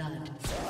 blood.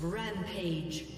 Rampage.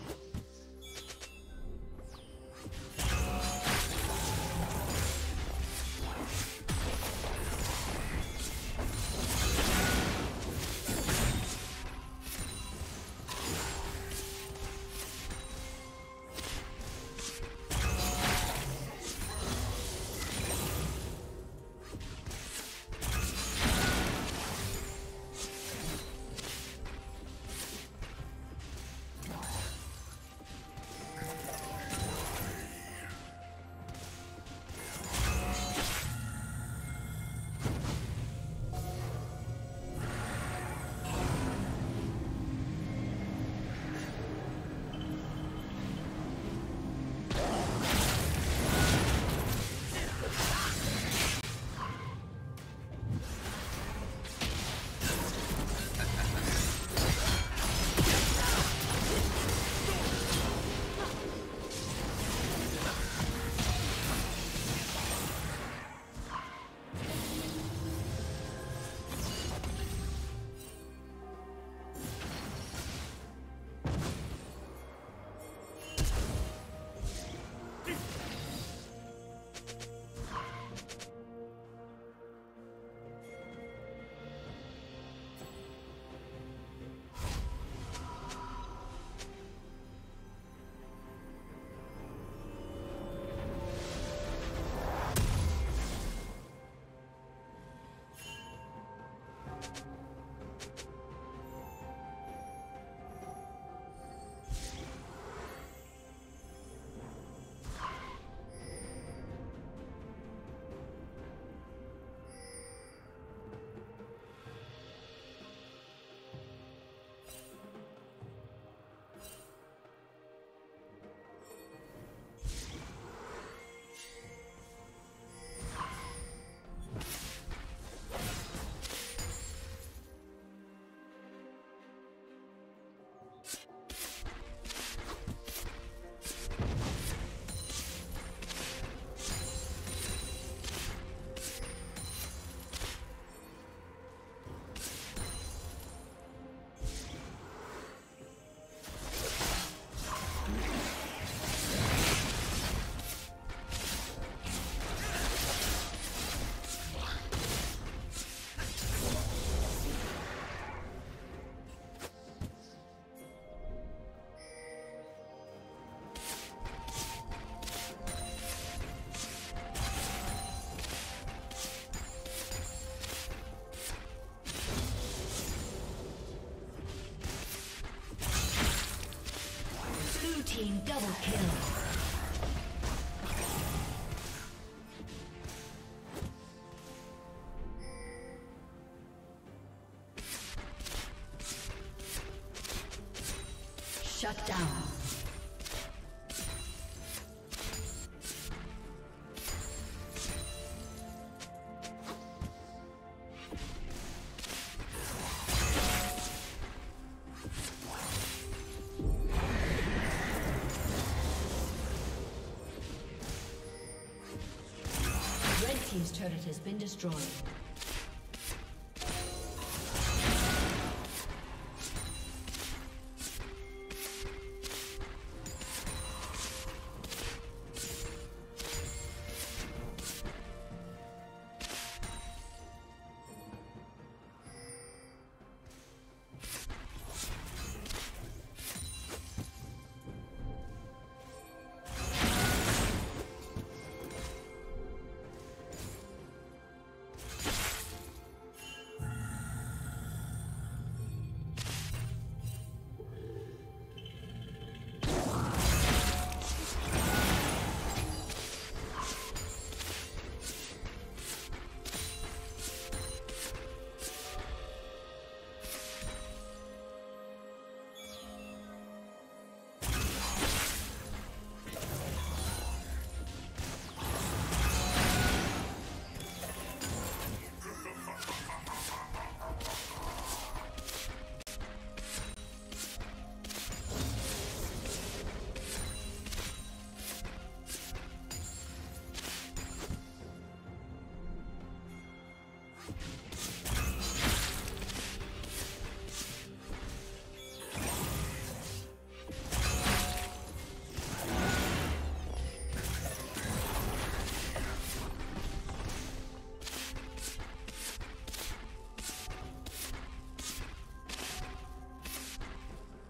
Team double kill. Has been destroyed.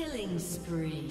Killing spree.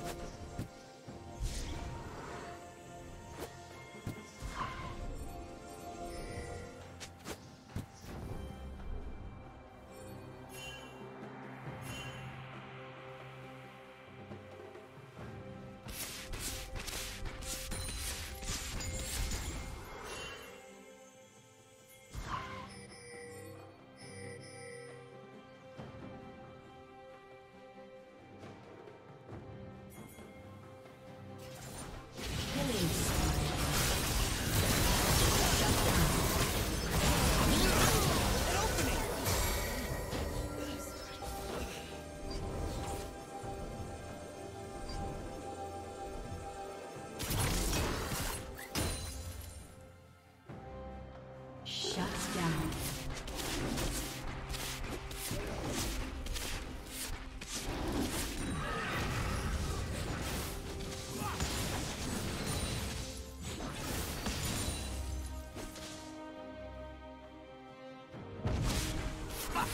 は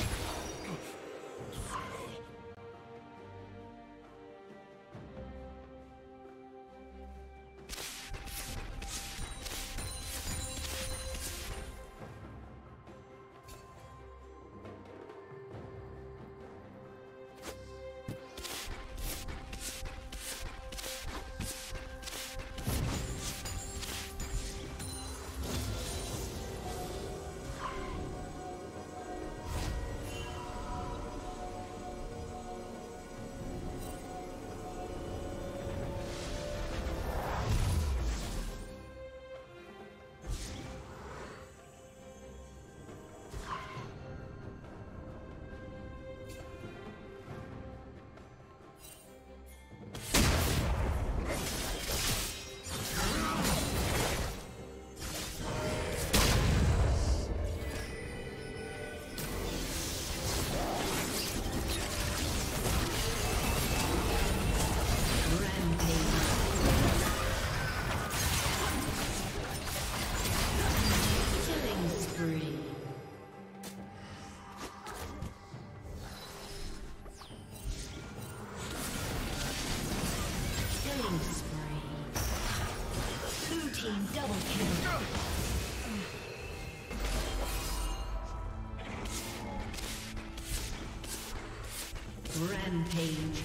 い。Rampage.